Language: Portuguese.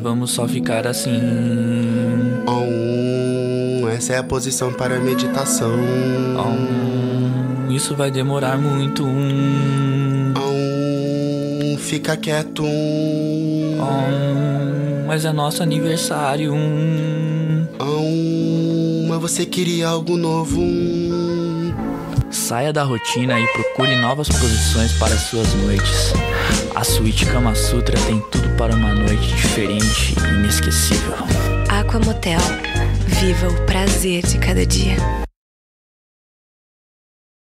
vamos só ficar assim. Om, essa é a posição para a meditação. Om, isso vai demorar muito. Om, fica quieto. Om, mas é nosso aniversário. Om, mas você queria algo novo. Saia da rotina e procure novas posições para suas noites. A suíte Kama Sutra tem tudo para uma noite diferente e inesquecível. Aqua Motel. Viva o prazer de cada dia.